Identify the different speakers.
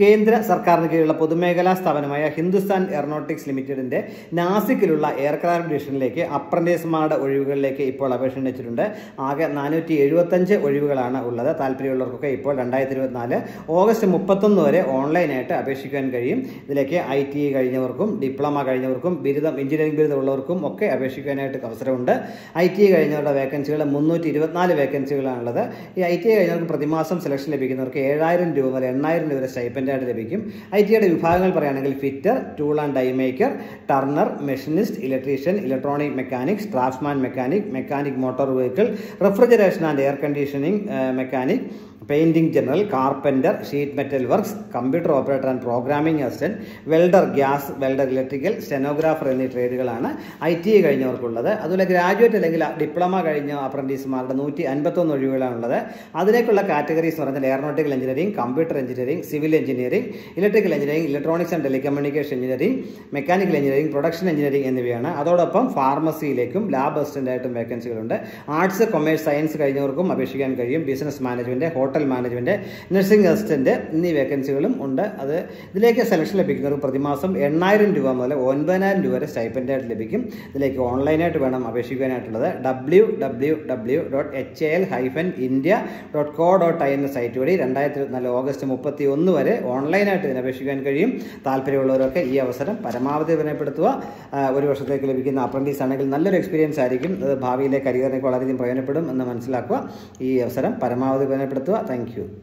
Speaker 1: കേന്ദ്ര സർക്കാരിന് കീഴിലുള്ള പൊതുമേഖലാ സ്ഥാപനമായ ഹിന്ദുസ്ഥാൻ എയറോനോട്ടിക്സ് ലിമിറ്റഡിന്റെ നാസിക്കിലുള്ള എയർക്രാഫ്റ്റ് ഡിവിഷനിലേക്ക് അപ്രന്റീസ്മാരുടെ ഒഴിവുകളിലേക്ക് ഇപ്പോൾ അപേക്ഷ ക്ഷണിച്ചിട്ടുണ്ട് ആകെ നാനൂറ്റി എഴുപത്തഞ്ച് ഒഴിവുകളാണ് ഉള്ളത്. താല്പര്യമുള്ളവർക്കൊക്കെ ഇപ്പോൾ രണ്ടായിരത്തി ഇരുപത്തിനാല് ഓഗസ്റ്റ് മുപ്പത്തൊന്ന് വരെ ഓൺലൈനായിട്ട് അപേക്ഷിക്കാൻ കഴിയും. ഇതിലേക്ക് ഐ ടി കഴിഞ്ഞവർക്കും ഡിപ്ലോമ കഴിഞ്ഞവർക്കും ബിരുദം എഞ്ചിനീയറിംഗ് ബിരുദം ഉള്ളവർക്കും ഒക്കെ അപേക്ഷിക്കാനായിട്ട് അവസരമുണ്ട്. ഐ ടി കഴിഞ്ഞവരുടെ വേക്കൻസികൾ മുന്നൂറ്റി ഇരുപത്തിനാല് വേക്കൻസികളാണുള്ളത്. ഈ ഐ ടി കഴിഞ്ഞവർക്ക് പ്രതിമാസം സെലക്ഷൻ ലഭിക്കുന്നവർക്ക് ഏഴായിരം രൂപ മുതൽ എണ്ണായിരം രൂപ വരെ സ്റ്റൈപ്പൻഡായിട്ട് ലഭിക്കും. ഐ ടിയുടെ വിഭാഗങ്ങൾ പറയുകയാണെങ്കിൽ fitter tool and die maker turner machinist electrician electronic mechanics draftsman mechanic mechanic motor vehicle refrigeration and air conditioning mechanic painting general carpenter sheet metal works computer operator and programming assistant welder gas welder electrical stenographer എന്നീ ട്രേഡുകളാണ് I T കഴിഞ്ഞവർക്കുള്ളത്. അതുപോലെ graduate അല്ലെങ്കിൽ diploma കഴിഞ്ഞ അപ്രന്റീസുമാരുടെ നൂറ്റി അൻപത്തൊന്ന് ഒഴിവുകളാണുള്ളത്. അതിലേക്കുള്ള categories എന്ന് പറഞ്ഞാൽ aeronautical engineering computer engineering civil engineering electrical engineering electronics and telecommunication engineering mechanical engineering production engineering എന്നിവയാണ്. അതോടൊപ്പം ഫാർമസിയിലേക്കും ലാബ് അസിസ്റ്റന്റായിട്ടും വേക്കൻസികളുണ്ട് ആർട്സ് കൊമേഴ്സ് സയൻസ് കഴിഞ്ഞവർക്കും അപേക്ഷിക്കാൻ കഴിയും. Business management hotel management nursing assistant എന്നീ വേക്കൻസികളും ഉണ്ട്. അത് ഇതിലേക്ക് സെലക്ഷൻ ലഭിക്കുന്നവർക്ക് പ്രതിമാസം എണ്ണായിരം രൂപ മുതൽ ഒൻപതിനായിരം രൂപ വരെ സ്റ്റൈപ്പൻഡായിട്ട് ലഭിക്കും. ഇതിലേക്ക് ഓൺലൈനായിട്ട് വേണം അപേക്ഷിക്കാനായിട്ടുള്ളത്. W W W dot H L hyphen India dot co dot I എന്ന സൈറ്റ് വഴി രണ്ടായിരത്തി ഇരുപത്തിനാല് ഓഗസ്റ്റ് മുപ്പത്തി ഒന്ന് വരെ ഓൺലൈനായിട്ട് ഇതിനെ അപേക്ഷിക്കാൻ കഴിയും. താല്പര്യമുള്ളവരൊക്കെ ഈ അവസരം പരമാവധി വിനയപ്പെടുത്തുക ഒരു വർഷത്തേക്ക് ലഭിക്കുന്ന അപ്രന്റീസ് ആണെങ്കിൽ നല്ലൊരു എക്സ്പീരിയൻസ് ആയിരിക്കും. അത് ഭാവിയിലെ കരിയറിനൊക്കെ വളരെയധികം പ്രയോജനപ്പെടും എന്ന് മനസ്സിലാക്കുക. ഈ അവസരം പരമാവധി വിനയപ്പെടുത്തുക താങ്ക്